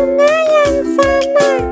Sayang sama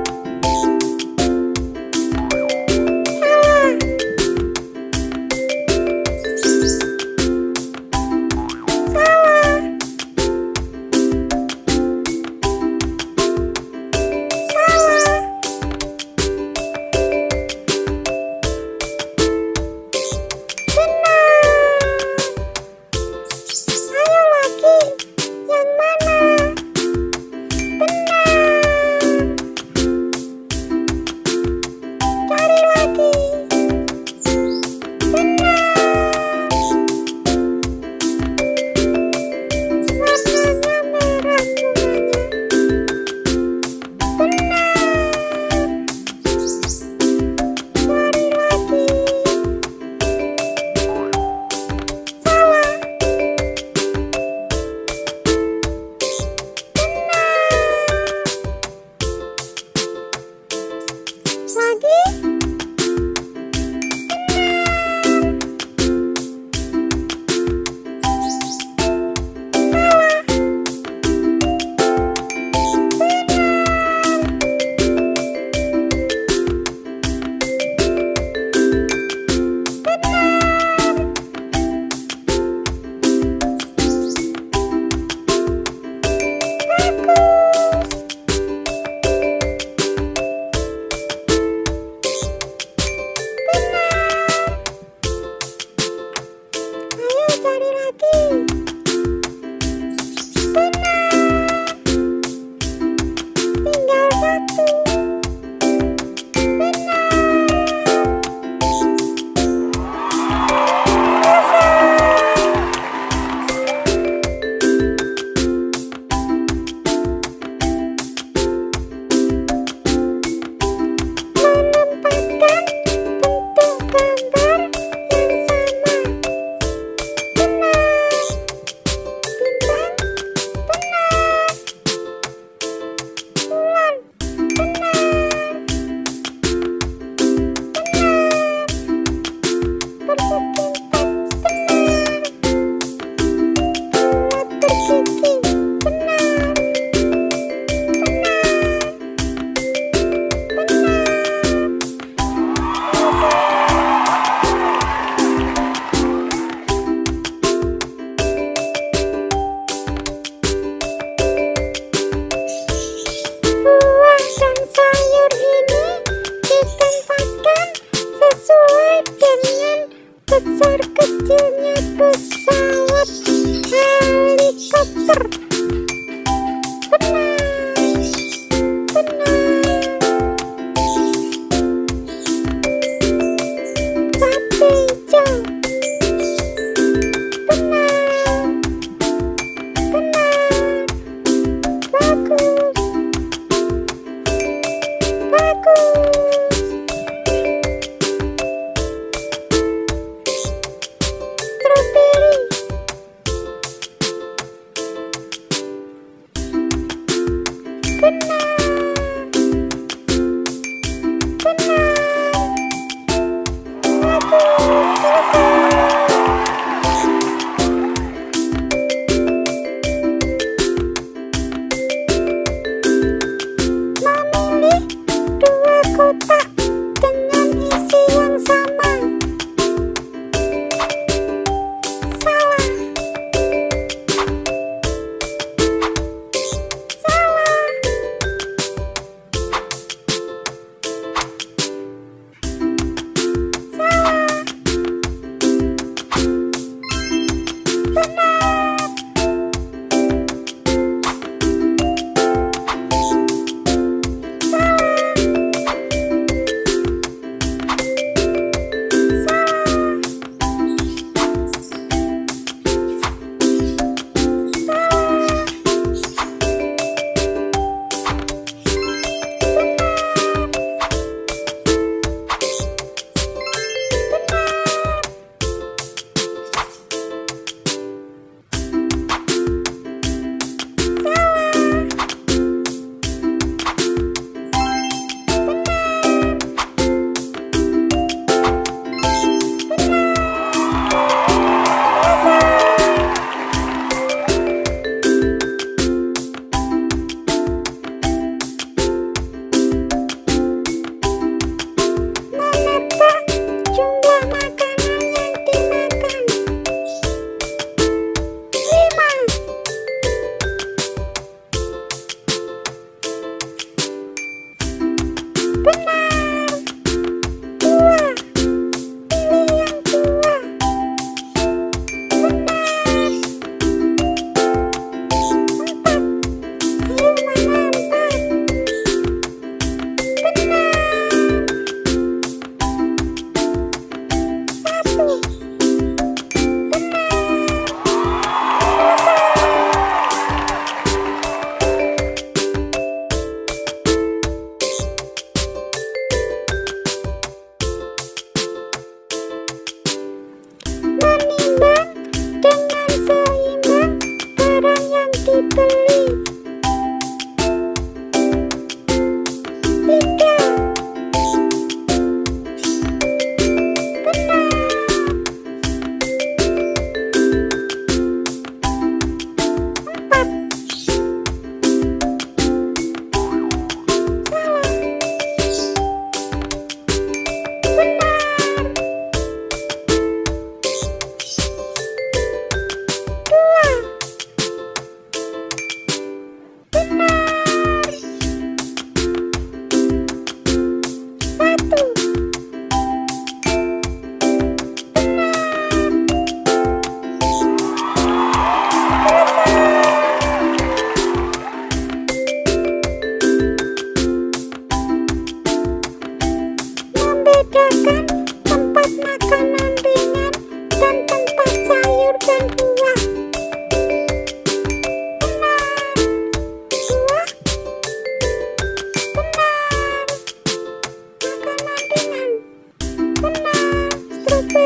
besar kecilnya pesawat Good night.